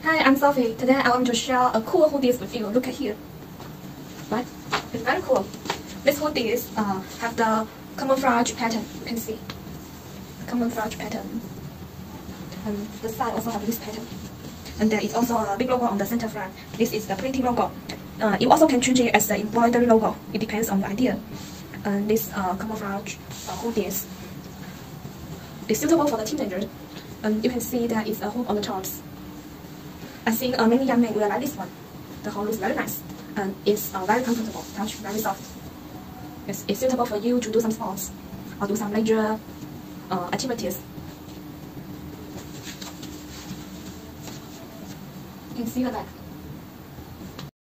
Hi, I'm Sophie. Today I want to share a cool hoodies with you. Look at here. Right? It's very cool. These hoodies uh, have the camouflage pattern. You can see. Camouflage pattern. And the side also have this pattern. And there is also a big logo on the center front. This is the printing logo. Uh, you also can change it as the embroidery logo. It depends on the idea. And this uh, camouflage uh, hoodies is suitable for the teenagers. And you can see that it's a hook on the tops. I think uh, many young men will like this one. The hole is very nice and it's uh, very comfortable, touch very soft. It's, it's suitable for you to do some sports or do some leisure uh, activities. You can see the back.